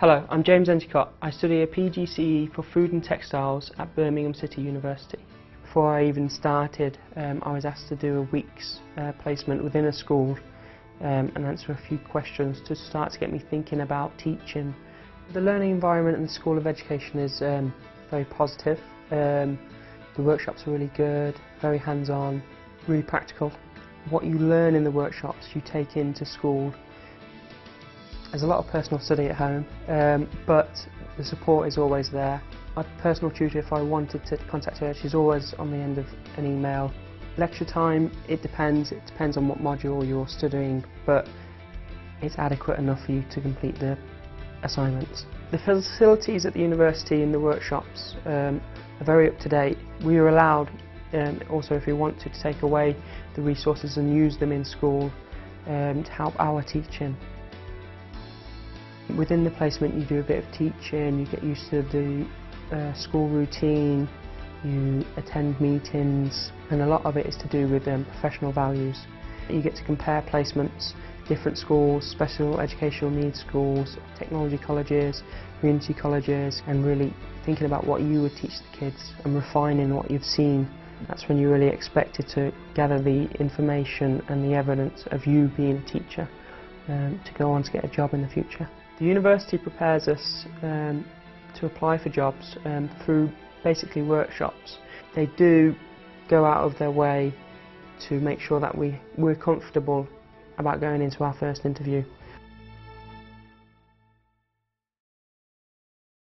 Hello, I'm James Endicott. I study a PGCE for Food and Textiles at Birmingham City University. Before I even started, um, I was asked to do a week's uh, placement within a school um, and answer a few questions to start to get me thinking about teaching. The learning environment in the School of Education is um, very positive. Um, the workshops are really good, very hands-on, really practical. What you learn in the workshops you take into school there's a lot of personal study at home, um, but the support is always there. My personal tutor, if I wanted to contact her, she's always on the end of an email. Lecture time, it depends. It depends on what module you're studying, but it's adequate enough for you to complete the assignments. The facilities at the university and the workshops um, are very up to date. We are allowed, um, also if we want to, to take away the resources and use them in school um, to help our teaching. Within the placement you do a bit of teaching, you get used to the uh, school routine, you attend meetings and a lot of it is to do with um, professional values. You get to compare placements, different schools, special educational needs schools, technology colleges, community colleges and really thinking about what you would teach the kids and refining what you've seen. That's when you're really expected to gather the information and the evidence of you being a teacher um, to go on to get a job in the future. The university prepares us um, to apply for jobs um, through basically workshops. They do go out of their way to make sure that we, we're comfortable about going into our first interview.